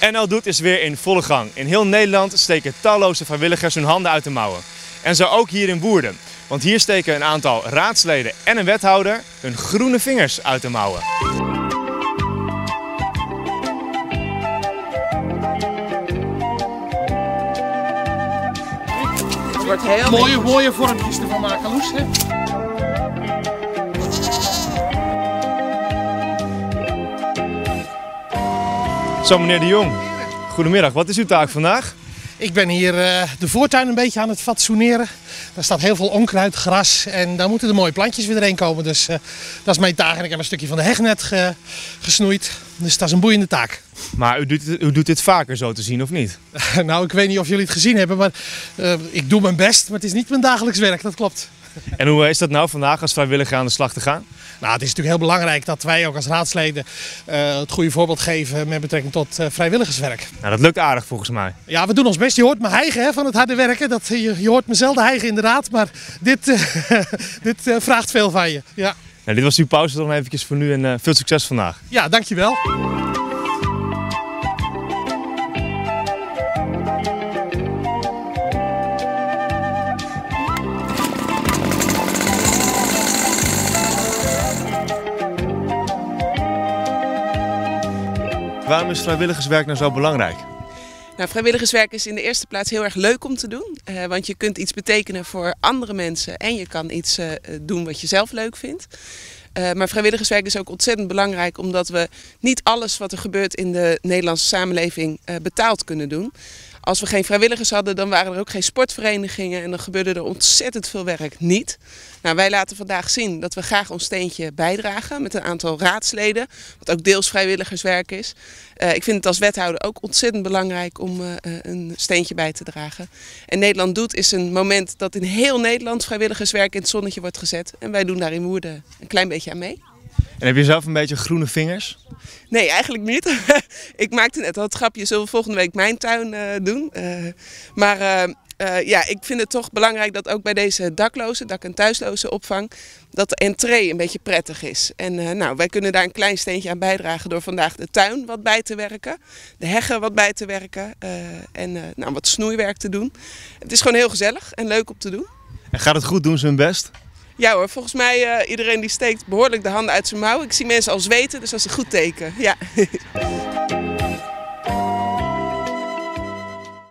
NL Doet is weer in volle gang. In heel Nederland steken talloze vrijwilligers hun handen uit de mouwen. En zo ook hier in Woerden. Want hier steken een aantal raadsleden en een wethouder hun groene vingers uit de mouwen. Het wordt heel Mooie, mooie vormpjes ervan maken, Loes. Hè? Zo meneer de Jong, goedemiddag. Wat is uw taak vandaag? Ik ben hier eh, de voortuin een beetje aan het fatsoeneren. Daar staat heel veel onkruid, gras en daar moeten de mooie plantjes weer doorheen komen. Dus eh, dat is mijn taak en ik heb een stukje van de heg net ge- gesnoeid. Dus dat is een boeiende taak. Maar u doet, u doet dit vaker zo te zien of niet? nou, ik weet niet of jullie het gezien hebben, maar eh, ik doe mijn best. Maar het is niet mijn dagelijks werk, dat klopt. En hoe eh, is dat nou vandaag als vrijwilliger aan de slag te gaan? Nou, het is natuurlijk heel belangrijk dat wij ook als raadsleden eh, het goede voorbeeld geven met betrekking tot eh, vrijwilligerswerk. Nou, dat lukt aardig volgens mij. Ja, we doen ons best. Je hoort me hijgen hè, van het harde werken. Dat, je, je hoort me zelden hijgen inderdaad, maar dit, dit vraagt veel van je. Ja, Nou, dit was uw pauze dan eventjes voor nu en veel succes vandaag. ja dankjewel. Waarom is vrijwilligerswerk nou zo belangrijk? Nou, vrijwilligerswerk is in de eerste plaats heel erg leuk om te doen. eh, want je kunt iets betekenen voor andere mensen en je kan iets eh, doen wat je zelf leuk vindt. Eh, maar vrijwilligerswerk is ook ontzettend belangrijk omdat we niet alles wat er gebeurt in de Nederlandse samenleving betaald kunnen doen. Als we geen vrijwilligers hadden, dan waren er ook geen sportverenigingen en dan gebeurde er ontzettend veel werk niet. Nou, wij laten vandaag zien dat we graag ons steentje bijdragen met een aantal raadsleden, wat ook deels vrijwilligerswerk is. Eh, ik vind het als wethouder ook ontzettend belangrijk om eh, eh, een steentje bij te dragen. En Nederland Doet is een moment dat in heel Nederland vrijwilligerswerk in het zonnetje wordt gezet. En wij doen daar in Woerden een klein beetje aan mee. En heb je zelf een beetje groene vingers? Nee, eigenlijk niet. ik maakte net al het grapje, zullen we volgende week mijn tuin eh, doen. Eh, maar eh, ja, ik vind het toch belangrijk dat ook bij deze daklozen, dak- en thuislozen opvang, dat de entree een beetje prettig is. En nou, wij kunnen daar een klein steentje aan bijdragen door vandaag de tuin wat bij te werken, de heggen wat bij te werken en nou, wat snoeiwerk te doen. Het is gewoon heel gezellig en leuk om te doen. En gaat het goed? Doen ze hun best? Ja hoor, volgens mij uh, iedereen die steekt behoorlijk de handen uit zijn mouw. Ik zie mensen al zweten, dus dat is een goed teken. Ja.